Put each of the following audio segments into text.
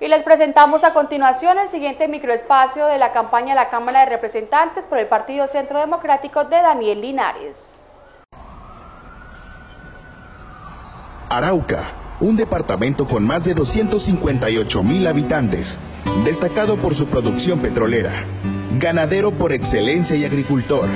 Y les presentamos a continuación el siguiente microespacio de la campaña de la Cámara de Representantes por el Partido Centro Democrático de Daniel Linares. Arauca, un departamento con más de 258 mil habitantes, destacado por su producción petrolera, ganadero por excelencia y agricultor,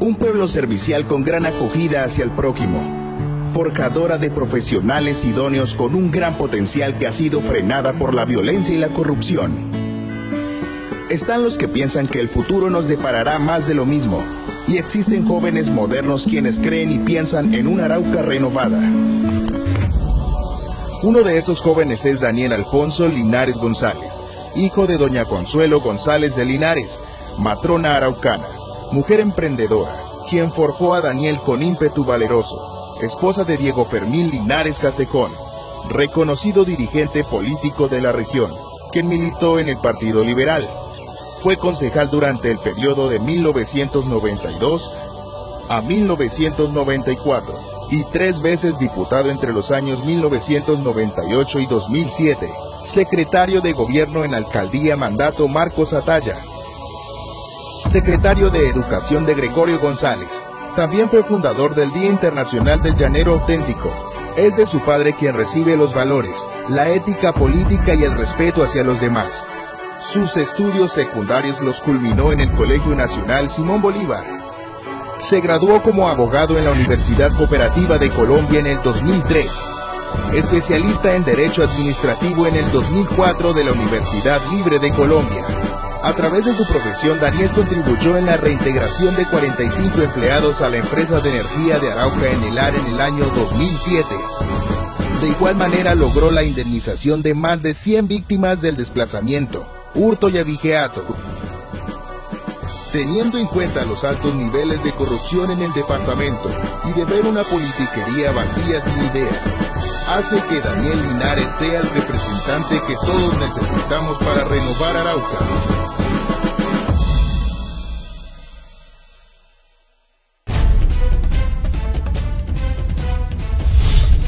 un pueblo servicial con gran acogida hacia el prójimo, forjadora de profesionales idóneos con un gran potencial que ha sido frenada por la violencia y la corrupción. Están los que piensan que el futuro nos deparará más de lo mismo, y existen jóvenes modernos quienes creen y piensan en una Arauca renovada. Uno de esos jóvenes es Daniel Alfonso Linares González, hijo de doña Consuelo González de Linares, matrona araucana, mujer emprendedora, quien forjó a Daniel con ímpetu valeroso, esposa de Diego Fermín Linares Casecón, reconocido dirigente político de la región, quien militó en el Partido Liberal. Fue concejal durante el periodo de 1992 a 1994 y tres veces diputado entre los años 1998 y 2007, secretario de Gobierno en Alcaldía Mandato Marcos Ataya, secretario de Educación de Gregorio González. También fue fundador del Día Internacional del Llanero Auténtico. Es de su padre quien recibe los valores, la ética política y el respeto hacia los demás. Sus estudios secundarios los culminó en el Colegio Nacional Simón Bolívar se graduó como abogado en la Universidad Cooperativa de Colombia en el 2003, especialista en Derecho Administrativo en el 2004 de la Universidad Libre de Colombia. A través de su profesión, Daniel contribuyó en la reintegración de 45 empleados a la empresa de energía de Arauca en el AR en el año 2007. De igual manera logró la indemnización de más de 100 víctimas del desplazamiento, hurto y abigeato, teniendo en cuenta los altos niveles de corrupción en el departamento y de ver una politiquería vacía sin ideas, hace que Daniel Linares sea el representante que todos necesitamos para renovar Arauca.